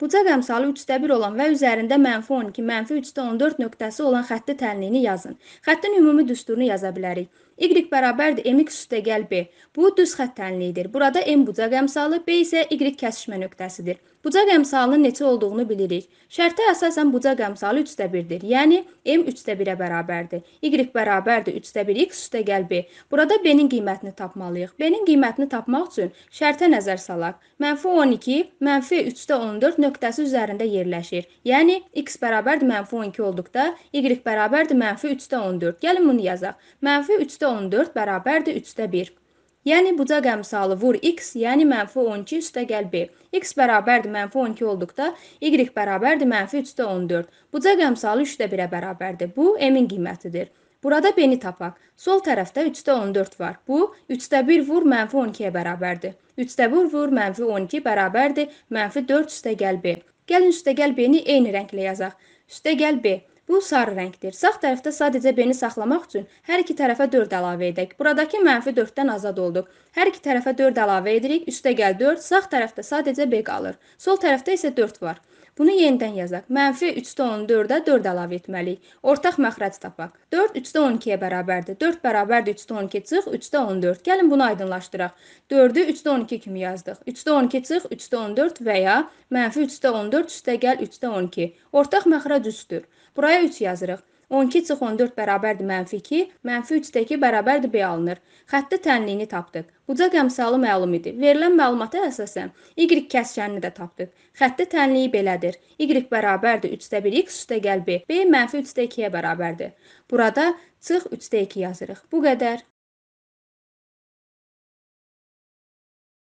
Bucaq əmsalı 3-də 1 olan və üzərində mənfi 12, mənfi 3-də 14 nöqtəsi olan xətti tənliyini yazın. Xəttin ümumi düsturunu yaza bilərik. Y bərabərdir mx üstəgəl b. Bu düz xətt tənliyidir. Burada m bucaq əmsalı, b isə y kəsişmə nöqtəsidir. Bucaq əmsalının neçə olduğunu bilirik. Şərtə əsasən bucaq əmsalı 3-də 1-dir. Yəni m 3-də 1-ə bərabərdir. Y bərabərdir 3-də 1 x üstəgəl b. Burada b-nin qiymətini tapmalıyıq. b-nin qiymətini tapmaq üçün şərtə nəzər salaq. Mənfi 12, mənfi 3-də 14 nöqtəsi üzərində yerləşir. Yəni x bərabərdir mənfi 12 olduqda y bərabərdir mənfi 3-də 14. Gəlin bunu yazaq. Mənfi 3-də 14 bərabərdir 3-də 1. Yəni bucaq əmsalı vur x, yəni mənfi 12 üstəgəl b. x bərabərdir mənfi 12 olduqda y bərabərdir mənfi 3-də 14. Bucaq əmsalı 3-də 1-ə bərabərdir. Bu m-in qiymətidir. Burada b-ni tapaq. Sol tərəfdə 3-də 14 var. Bu 3-də 1 vur mənfi 12-yə bərabərdir. 3-də 1 vur mənfi 12 bərabərdir mənfi 4 üstəgəl b. Gəlin üstəgəl b-ni eyni rənglə yazaq. Üstəgəl b. Bu sarı rəngdir. Sağ tərəfdə sadəcə b-ni saxlamaq üçün hər iki tərəfə 4 əlavə edək. Buradakı mənfi 4-dən azad olduq. Hər iki tərəfə 4 əlavə edirik. Üstəgəl 4, sağ tərəfdə sadəcə b qalır. Sol tərəfdə isə 4 var. Bunu yenidən yazaq. Mənfi 3-də 14-ə 4 əlavə etməliyik. Ortaq məxrəc tapaq. 4 3-də 12-yə bərabərdir. 4 bərabərdir 3-də 12 çıx 3-də 14. Gəlin bunu aydınlaşdıraq. 4-ü 3-də 12 kimi yazdıq. 3-də 12 çıx 3-də 14 və ya mənfi 3-də 14 üstəgəl 3-də 12. Ortaq məxrəc 3-dür. Buraya 3 yazırıq. 12 çıx 14 bərabərdir mənfi 2, mənfi 3-də 2 bərabərdir b alınır. Xətti tənliyini tapdıq. Bucaq əmsalı məlum idi. Verilən məlumata əsasən y kəskinini də tapdıq. Xətti tənliyi belədir. y bərabərdir 3-də 1 x üstəgəl b. b mənfi 3-də 2-yə bərabərdir. Burada çıx 3-də 2 yazırıq. Bu qədər.